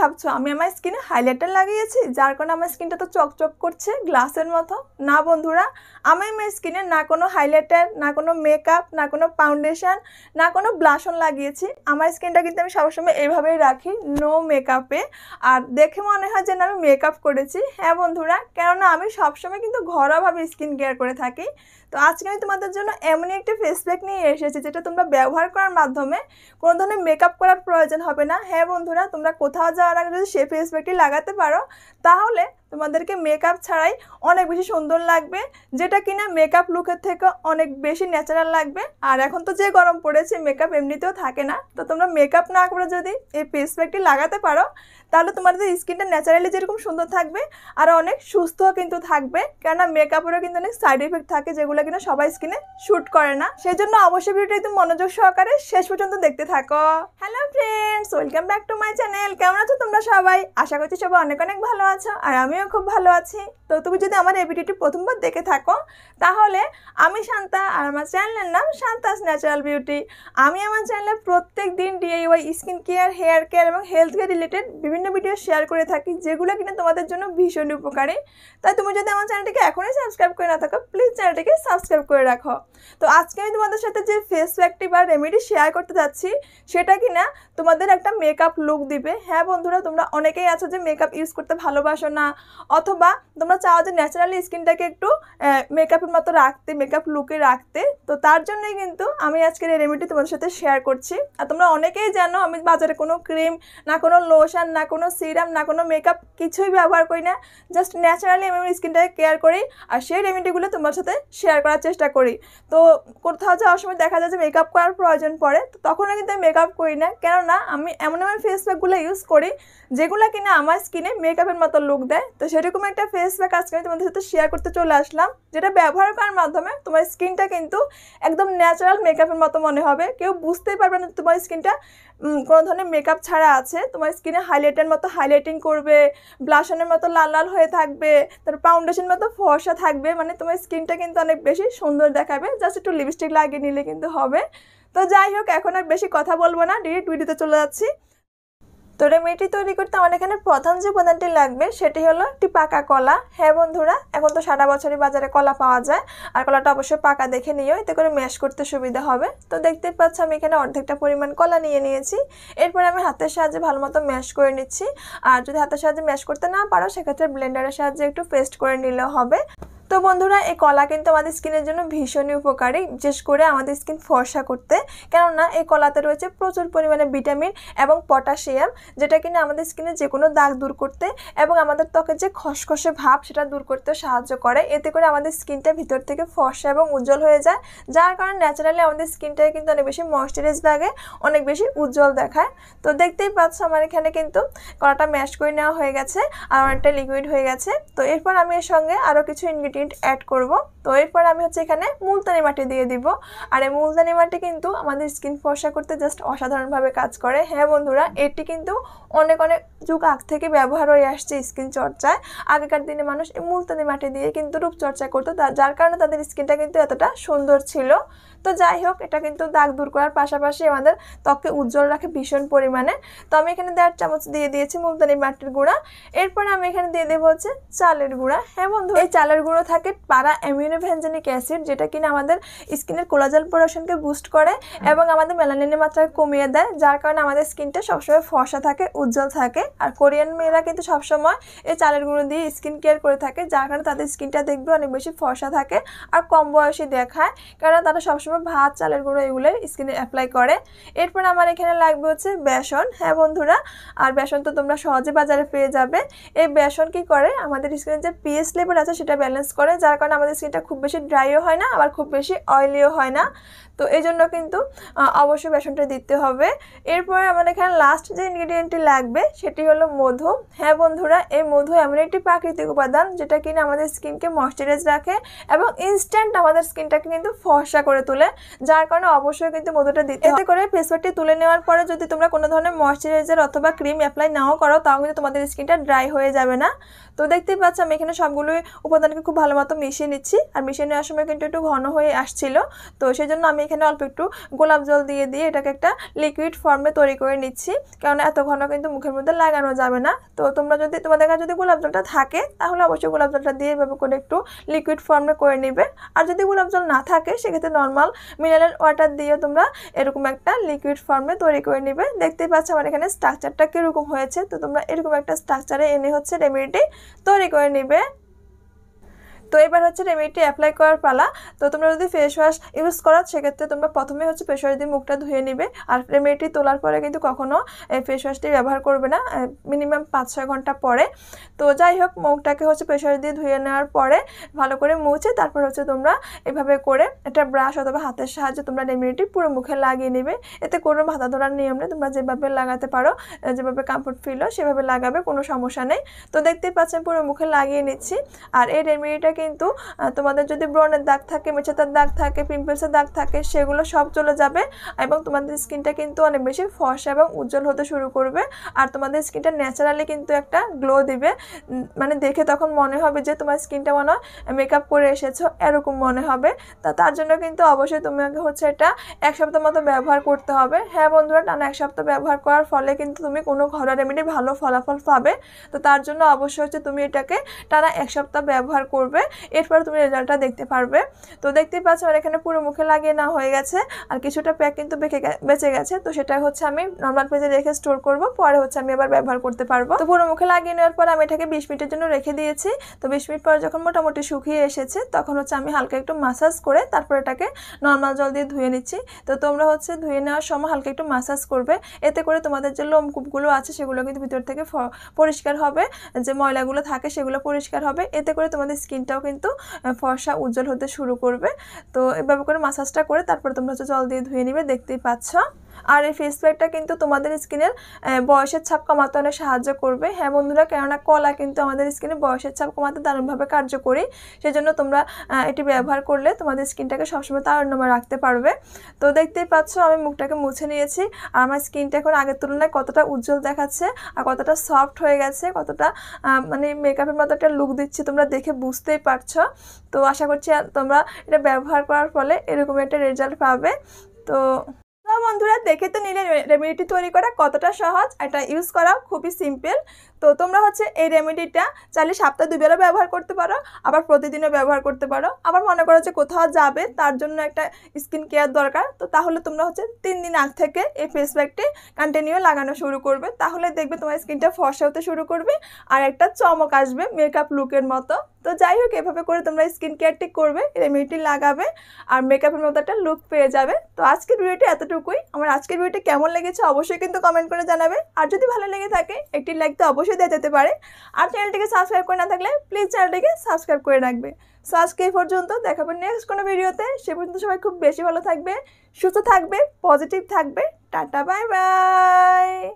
ভাবছ? আমি আমার স্কিনে হাইলাইটার লাগিয়েছি, যার কারণে আমার স্কিনটা তো চকচক করছে গ্লাসের মতো। না বন্ধুরা, আমি আমার স্কিনে না কোনো হাইলাইটার না কোনো মেকআপ না কোনো ফাউন্ডেশন না কোনো ব্লাশন লাগিয়েছি। আমার স্কিনটা কিন্তু আমি সবসময় এইভাবেই রাখি নো মেকআপে আর দেখে মনে হয় যেন আমি মেকআপ করেছি। হ্যাঁ বন্ধুরা, কেননা আমি সবসময় কিন্তু ঘরোয়াভাবে স্কিন কেয়ার করে থাকি। তো আজকে আমি তোমাদের জন্য এমনই একটি ফেস প্যাক নিয়ে এসেছি, যেটা তোমরা ব্যবহার করার মাধ্যমে কোনো ধরনের মেকআপ করার প্রয়োজন হবে না। হ্যাঁ বন্ধুরা, তোমরা কোথাও যাওয়ার আগে যদি ফেস প্যাকটি লাগাতে পারো তাহলে তোমাদেরকে মেকআপ ছাড়াই অনেক বেশি সুন্দর লাগবে, যেটা কিনা মেকআপ লুকের থেকে অনেক বেশি ন্যাচারাল লাগবে। আর এখন তো যে গরম পড়েছে মেকআপ এমনিতেও থাকে না। তো তোমরা মেকআপ না করে যদি এই ফেস প্যাকটি লাগাতে পারো, তাহলে তোমাদের স্কিনটা ন্যাচারালি যেরকম সুন্দর থাকবে, আর অনেক সুস্থও কিন্তু থাকবে। কেননা মেকআপেরও কিন্তু অনেক সাইড এফেক্ট থাকে, যেগুলো কিনা সবাই স্কিনে শ্যুট করে না। সেই জন্য অবশ্যই ভিডিওটা একদম মনোযোগ সহকারে শেষ পর্যন্ত দেখতে থাকো। Hello friends welcome back to my channel কেমন আছো তোমরা সবাই? আশা করছি সবাই অনেক অনেক ভালো আছো। আর আমিও খুব ভালো আছি। তো তুমি যদি আমার এই ভিডিওটি প্রথমবার দেখে থাকো, তাহলে আমি শান্তা আর আমার চ্যানেলের নাম শান্তাস ন্যাচারাল বিউটি। আমি আমার চ্যানেলে প্রত্যেক দিন DIY skin care, hair care এবং হেলথ কেয়ার রিলেটেড বিভিন্ন ভিডিও শেয়ার করে থাকি, যেগুলো কিনা তোমাদের জন্য ভীষণ উপকারী। তাই তুমি যদি আমার চ্যানেলটিকে এখনই সাবস্ক্রাইব করে না থাকো প্লিজ চ্যানেলটিকে সাবস্ক্রাইব করে রাখো। তো আজকে আমি তোমাদের সাথে যে ফেস প্যাকটি বা রেমেডি শেয়ার করতে যাচ্ছি, সেটা কিনা তোমাদের একটা মেকআপ লুক দিবে। হ্যাঁ বন্ধুরা, তোমরা অনেকেই আছো যে মেকআপ ইউজ করতে ভালোবাসো না অথবা তোমরা চাও যে ন্যাচারালি স্কিনটাকে একটু মেকআপের মতো রাখতে মেকআপ লুকে রাখতে। তো তার জন্যই কিন্তু আমি আজকের এই রেমেডি তোমাদের সাথে শেয়ার করছি। আর তোমরা অনেকেই জানো, আমি বাজারে কোনো ক্রিম না কোনো লোশন না কোনো সিরাম না কোনো মেকআপ কিছুই ব্যবহার করি না। জাস্ট ন্যাচারালি আমি আমার স্কিনটাকে কেয়ার করি আর সেই রেমেডিগুলো তোমার সাথে শেয়ার করার চেষ্টা করি। তো কোথাও যাওয়ার সময় দেখা যায় যে মেকআপ করার প্রয়োজন পড়ে, তো তখনও কিন্তু আমি মেকআপ করি না। কেননা আমি এমন এমন ফেস প্যাকগুলো ইউজ করি, যেগুলো কিনা আমার স্কিনে মেকআপের মতো লুক দেয়। তো সেরকম একটা ফেস প্যাক আজকে আমি তোমাদের সাথে শেয়ার করতে চলে আসলাম, যেটা ব্যবহার করার মাধ্যমে তোমার স্কিনটা কিন্তু একদম ন্যাচারাল মেকআপের মতো মনে হবে। কেউ বুঝতেই পারবে না তোমার স্কিনটা কোনো ধরনের মেকআপ ছাড়া আছে। তোমার স্কিনে হাইলাইটের মতো হাইলাইটিং করবে ব্লাশনের মতো লাল লাল হয়ে থাকবে তারপর ফাউন্ডেশন মতো ফর্সা থাকবে মানে তোমার স্কিনটা কিন্তু অনেক বেশি সুন্দর দেখাবে। জাস্ট একটু লিপস্টিক লাগিয়ে নিলে কিন্তু হবে। তো যাই হোক, এখন আর বেশি কথা বলব না ডিরেক্ট ভিডিওতে চলে যাচ্ছি। তো রেমেডি তৈরি করতে আমার এখানে প্রথম যে উপাদানটি লাগবে, সেটি হলো একটি পাকা কলা। হ্যাঁ বন্ধুরা, এখন তো সারা বছরই বাজারে কলা পাওয়া যায়। আর কলাটা অবশ্যই পাকা দেখে নিও, এতে করে ম্যাশ করতে সুবিধা হবে। তো দেখতে পাচ্ছ আমি এখানে অর্ধেকটা পরিমাণ কলা নিয়ে নিয়েছি। এরপরে আমি হাতের সাহায্যে ভালো মতো ম্যাশ করে নিচ্ছি। আর যদি হাতের সাহায্যে ম্যাশ করতে না পারো, সেক্ষেত্রে ব্লেন্ডারের সাহায্যে একটু পেস্ট করে নিলেও হবে। তো বন্ধুরা, এই কলা কিন্তু আমাদের স্কিনের জন্য ভীষণই উপকারী, বিশেষ করে আমাদের স্কিন ফর্সা করতে। কেননা, এই কলাতে রয়েছে প্রচুর পরিমাণে ভিটামিন এবং পটাশিয়াম, যেটা কিনা আমাদের স্কিনে যে কোনো দাগ দূর করতে এবং আমাদের ত্বকের যে খসখসে ভাব, সেটা দূর করতে সাহায্য করে। এতে করে আমাদের স্কিনটা ভিতর থেকে ফর্সা এবং উজ্জ্বল হয়ে যায়, যার কারণে ন্যাচারালি আমাদের স্কিনটাকে কিন্তু অনেক বেশি ময়শ্চারাইজ লাগে, অনেক বেশি উজ্জ্বল দেখায়। তো দেখতেই পাচ্ছ আমার এখানে কিন্তু কলাটা ম্যাশ করে নেওয়া হয়ে গেছে, আর অনেকটা লিকুইড হয়ে গেছে। তো এরপর আমি এর সঙ্গে আরও কিছু ইনগ্রিডিয়েন্ট ইনগ্রিডিয়েন্ট অ্যাড করব। তো এরপর আমি হচ্ছে এখানে মুলতানি মাটি দিয়ে দিব। আর এই মুলতানি মাটি কিন্তু আমাদের স্কিন ফর্সা করতে জাস্ট অসাধারণভাবে কাজ করে। হ্যাঁ বন্ধুরা, এটি কিন্তু অনেক অনেক যুগ আগ থেকে ব্যবহার হয়ে আসছে স্কিন চর্চায়। আগেকার দিনে মানুষ এই মুলতানি মাটি দিয়ে কিন্তু রূপচর্চা করতো যার কারণে তাদের স্কিনটা কিন্তু এতটা সুন্দর ছিল। তো যাই হোক, এটা কিন্তু দাগ দূর করার পাশাপাশি আমাদের ত্বককে উজ্জ্বল রাখে ভীষণ পরিমাণে। তো আমি এখানে দেড় চামচ দিয়ে দিয়েছি মুলতানি মাটির গুঁড়া। এরপরে আমি এখানে দিয়ে দেবো হচ্ছে চালের গুঁড়া। হ্যাঁ বন্ধু এই চালের গুঁড়ো থাকে পারা অ্যামিউনোভেনজেনিক অ্যাসিড, যেটা কিনা আমাদের স্কিনের কোলাজেল প্রোডাকশনকে বুস্ট করে এবং আমাদের মেলানিনের মাত্রাকে কমিয়ে দেয়, যার কারণে আমাদের স্কিনটা সবসময় ফর্সা থাকে, উজ্জ্বল থাকে। আর কোরিয়ান মেয়েরা কিন্তু সবসময় এই চালের গুঁড়ো দিয়ে স্কিন কেয়ার করে থাকে, যার কারণে তাদের স্কিনটা দেখবে অনেক বেশি ফর্সা থাকে আর কম বয়সী দেখায় কারণ তারা সবসময় ভাত, চালের গুঁড়ো এগুলো স্কিনে অ্যাপ্লাই করে। এরপর আমার এখানে লাগবে হচ্ছে বেসন। হ্যাঁ বন্ধুরা, আর বেসন তো তোমরা সহজে বাজারে পেয়ে যাবে। এই বেসন কি করে? আমাদের স্কিনের যে পিএস লেভেল আছে সেটা ব্যালেন্স করে, যার কারণে আমাদের স্কিনটা খুব বেশি ড্রাইও হয় না, আবার খুব বেশি অয়েলিও হয় না। তো এই জন্য কিন্তু অবশ্যই বেসনটা দিতে হবে। এরপরে আমাদের এখানে লাস্ট যে ইনগ্রিডিয়েন্টটি লাগবে, সেটি হলো মধু। হ্যাঁ বন্ধুরা, এই মধু এমন একটি প্রাকৃতিক উপাদান, যেটা কিনা আমাদের স্কিনকে ময়শ্চারাইজ রাখে এবং ইনস্ট্যান্ট আমাদের স্কিনটাকে কিন্তু ফর্সা করে তোলে, যার কারণে অবশ্যই কিন্তু মধুটা দিতে এতে করে ফেস তুলে নেওয়ার পরে যদি তোমরা কোনো ধরনের ময়শ্চারাইজার অথবা ক্রিম অ্যাপ্লাই নাও করো, তাও কিন্তু তোমাদের স্কিনটা ড্রাই হয়ে যাবে না। তো দেখতেই পাচ্ছ, আমি এখানে সবগুলোই উপাদানকে খুব ভালো মতো মিশিয়ে নিচ্ছি। আর মিশিয়ে নেওয়ার সময় কিন্তু একটু ঘন হয়ে আসছিল। তো সেই জন্য আমি এখানে অল্প একটু গোলাপ জল দিয়ে দিয়ে এটাকে একটা লিকুইড ফর্মে তৈরি করে নিচ্ছি। কারণ এত ঘন কিন্তু মুখের মধ্যে লাগানো যাবে না। তো তোমরা যদি, তোমাদের কাছে যদি গোলাপ জলটা থাকে, তাহলে অবশ্যই গোলাপ জলটা দিয়ে এভাবে করে একটু লিকুইড ফর্মে করে নিবে। আর যদি গোলাপ জল না থাকে, সেক্ষেত্রে নর্মাল মিনারেল ওয়াটার দিয়ে তোমরা এরকম একটা লিকুইড ফর্মে তৈরি করে নিবে। দেখতেই পাচ্ছ আমার এখানে স্ট্রাকচারটা কীরকম হয়েছে। তো তোমরা এরকম একটা স্ট্রাকচারে এনে হচ্ছে রেমেডিটি তৈরি করে নিবে। তো এবার হচ্ছে রেমেডিটি অ্যাপ্লাই করার পালা। তো তোমরা যদি ফেস ওয়াশ ইউজ করো, সেক্ষেত্রে তোমরা প্রথমে হচ্ছে ফেস ওয়াশ দিয়ে মুখটা ধুয়ে নিবে। আর রেমেডিটি তোলার পরে কিন্তু কখনও ফেস ওয়াশটি ব্যবহার করবে না মিনিমাম পাঁচ ছয় ঘণ্টা পরে। তো যাই হোক, মুখটাকে হচ্ছে ফেস ওয়াশ দিয়ে ধুয়ে নেওয়ার পরে ভালো করে মুছে তারপর হচ্ছে তোমরা এভাবে করে একটা ব্রাশ অথবা হাতের সাহায্যে তোমরা রেমেডিটি পুরো মুখে লাগিয়ে নেবে। এতে কোনো ভাতা ধরার নিয়ম নেই, তোমরা যেভাবে লাগাতে পারো যেভাবে কমফোর্ট ফিল হয় সেভাবে লাগাবে, কোনো সমস্যা নেই। তো দেখতেই পাচ্ছেন পুরো মুখে লাগিয়ে নিচ্ছি। আর এই রেমেডিটা কিন্তু তোমাদের যদি ব্রণের দাগ থাকে মেছেতার দাগ থাকে, পিম্পলসের দাগ থাকে, সেগুলো সব চলে যাবে এবং তোমাদের স্কিনটা কিন্তু অনেক বেশি ফর্সা এবং উজ্জ্বল হতে শুরু করবে। আর তোমাদের স্কিনটা ন্যাচারালি কিন্তু একটা গ্লো দিবে। মানে দেখে তখন মনে হবে যে তোমার স্কিনটা মনে হয় মেকআপ করে এসেছ, এরকম মনে হবে। তা তার জন্য কিন্তু অবশ্যই তোমাকে হচ্ছে এটা এক সপ্তাহ মতো ব্যবহার করতে হবে। হ্যাঁ বন্ধুরা, টানা এক সপ্তাহ ব্যবহার করার ফলে কিন্তু তুমি কোনো ঘরোয়া রেমেডি ভালো ফলাফল পাবে। তো তার জন্য অবশ্যই হচ্ছে তুমি এটাকে টানা এক সপ্তাহ ব্যবহার করবে। এরপর তুমি রেজাল্টটা দেখতে পারবে। তো দেখতেই পাচ্ছ আর এখানে পুরো মুখে লাগিয়ে নেওয়া হয়ে গেছে আর কিছুটা প্যাক কিন্তু বেঁচে গেছে। তো সেটা হচ্ছে আমি নর্মাল পেজে রেখে স্টোর করব, পরে হচ্ছে আমি আবার ব্যবহার করতে পারব। তো পুরো মুখে লাগিয়ে নেওয়ার পর আমি এটাকে বিশ মিনিটের জন্য রেখে দিয়েছি। তো বিশ মিনিট পর যখন মোটামুটি শুকিয়ে এসেছে, তখন হচ্ছে আমি হালকা একটু মাসাজ করে তারপর এটাকে নর্মাল জল দিয়ে ধুয়ে নিচ্ছি। তো তোমরা হচ্ছে ধুয়ে নেওয়ার সময় হালকা একটু মাসাজ করবে। এতে করে তোমাদের যে লোমকূপগুলো আছে, সেগুলো কিন্তু ভিতর থেকে পরিষ্কার হবে। যে ময়লাগুলো থাকে, সেগুলো পরিষ্কার হবে। এতে করে তোমাদের স্কিনটাও কিন্তু ফর্সা উজ্জ্বল হতে শুরু করবে। তো এভাবে করে মাসাজটা করে তারপর তোমরা হচ্ছে জল দিয়ে ধুয়ে নিবে, দেখতেই পাচ্ছ। আর এই ফেস প্যাকটা কিন্তু তোমাদের স্কিনের বয়সের ছাপ কমাতে অনেক সাহায্য করবে। হ্যাঁ বন্ধুরা, কেননা কলা কিন্তু আমাদের স্কিনে বয়সের ছাপ কমাতে দারুণভাবে কার্যকরী। সেজন্য তোমরা এটি ব্যবহার করলে তোমাদের স্কিনটাকে সবসময় তারুণ্যময় রাখতে পারবে। তো দেখতেই পাচ্ছ, আমি মুখটাকে মুছে নিয়েছি। আর আমার স্কিনটা এখন আগের তুলনায় কতটা উজ্জ্বল দেখাচ্ছে আর কতটা সফট হয়ে গেছে, কতটা মানে মেকআপের মতো একটা লুক দিচ্ছে, তোমরা দেখে বুঝতেই পারছ। তো আশা করছি তোমরা এটা ব্যবহার করার ফলে এরকম একটা রেজাল্ট পাবে। তো তো বন্ধুরা, দেখে তো নিলে রেমেডিটি তৈরি করা কতটা সহজ, এটা ইউজ করা খুবই সিম্পল তো তোমরা হচ্ছে এই রেমেডিটা চাইলে সপ্তাহে দুবেলা ব্যবহার করতে পারো, আবার প্রতিদিনও ব্যবহার করতে পারো। আবার মনে করো যে কোথাও যাবে, তার জন্য একটা স্কিন কেয়ার দরকার, তো তাহলে তোমরা হচ্ছে তিন দিন আগ থেকে এই ফেস প্যাকটি কন্টিনিউ লাগানো শুরু করবে। তাহলে দেখবে তোমার স্কিনটা ফর্সা হতে শুরু করবে, আর একটা চমক আসবে মেকআপ লুকের মতো। তো যাই হোক এভাবে করে তোমরা স্কিন কেয়ারটি করবে রেমেডিটি লাগাবে আর মেকআপের মতো একটা লুক পেয়ে যাবে। তো আজকের ভিডিওটি এতটুকুই। আমার আজকের ভিডিওটি কেমন লেগেছে অবশ্যই কিন্তু কমেন্ট করে জানাবে। আর যদি ভালো লেগে থাকে, একটি লাইক তো অবশ্যই দেওয়া যেতে পারে। আর চ্যানেলটিকে সাবস্ক্রাইব করে না থাকলে প্লিজ চ্যানেলটিকে সাবস্ক্রাইব করে রাখবে। সো আজকে এই পর্যন্ত দেখাবো নেক্সট কোনো ভিডিওতে সে পর্যন্ত সবাই খুব বেশি ভালো থাকবে, সুস্থ থাকবে পজিটিভ থাকবে। Tata bye bye